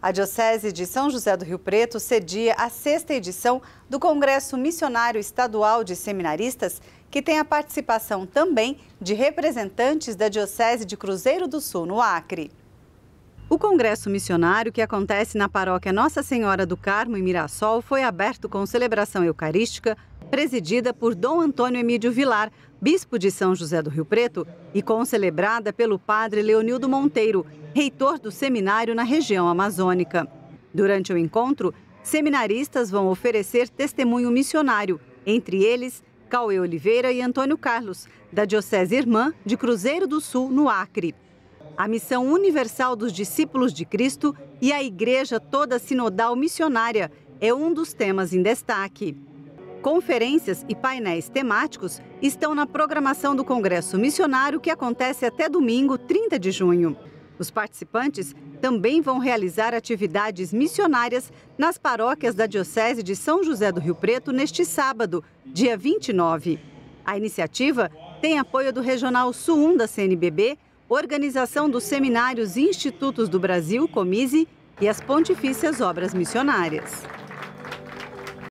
A Diocese de São José do Rio Preto cedia a sexta edição do Congresso Missionário Estadual de Seminaristas, que tem a participação também de representantes da Diocese de Cruzeiro do Sul, no Acre. O Congresso Missionário, que acontece na paróquia Nossa Senhora do Carmo, em Mirassol, foi aberto com celebração eucarística, presidida por Dom Antônio Emílio Vilar, bispo de São José do Rio Preto, e concelebrada pelo padre Leonildo Monteiro, reitor do seminário na região amazônica. Durante o encontro, seminaristas vão oferecer testemunho missionário, entre eles Cauê Oliveira e Antônio Carlos, da Diocese Irmã de Cruzeiro do Sul, no Acre. A missão universal dos discípulos de Cristo e a Igreja toda sinodal missionária é um dos temas em destaque. Conferências e painéis temáticos estão na programação do Congresso Missionário, que acontece até domingo, 30 de junho. Os participantes também vão realizar atividades missionárias nas paróquias da Diocese de São José do Rio Preto neste sábado, dia 29. A iniciativa tem apoio do Regional Sul 1 da CNBB, Organização dos Seminários e Institutos do Brasil, Comise, e as Pontifícias Obras Missionárias.